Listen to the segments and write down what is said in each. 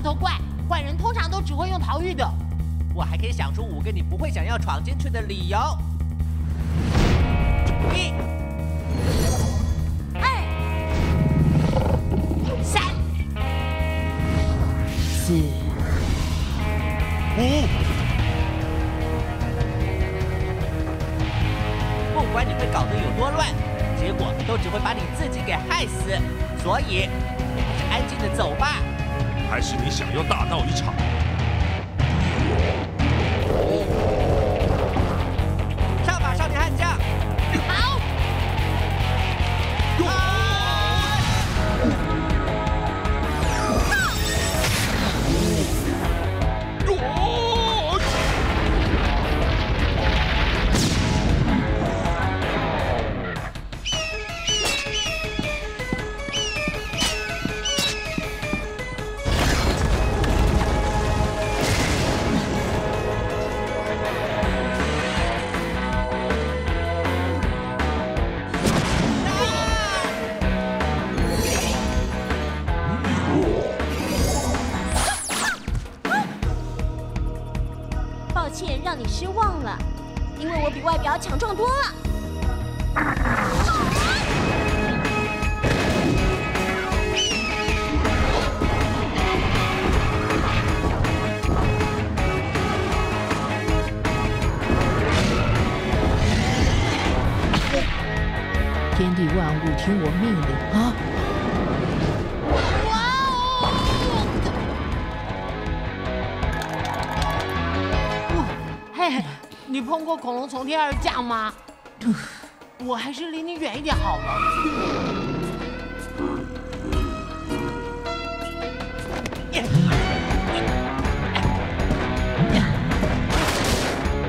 石头怪，坏人通常都只会用逃狱的。我还可以想出五个你不会想要闯进去的理由。一、二、三、四、五，不管你会搞得有多乱，结果都只会把你自己给害死。所以，还是安静的走吧。还是你想要大闹一场？歉让你失望了，因为我比外表强壮多了。天地万物听我命令啊！嘿，你碰过恐龙从天而降吗？我还是离你远一点好了。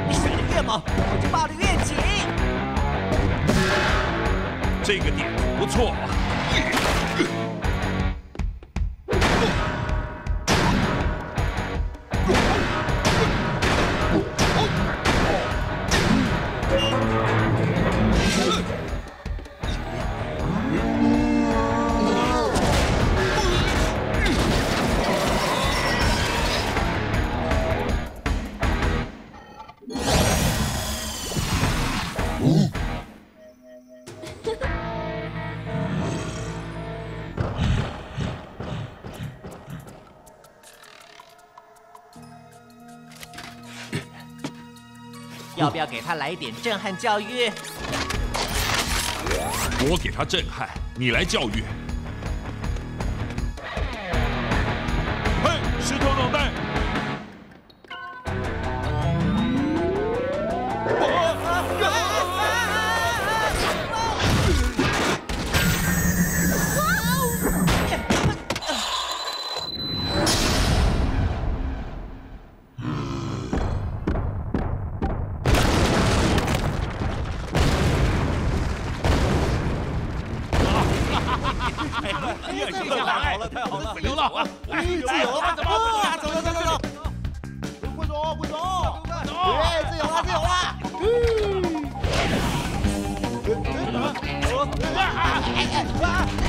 你闪得越猛，我就抱得越紧。这个点子不错。要不要给他来一点震撼教育？我给他震撼，你来教育。嘿，石头脑袋！太好了，太好了，自由了啊！自由了，走吧？走走走走走。不走不走，走，自由了自由了。啊！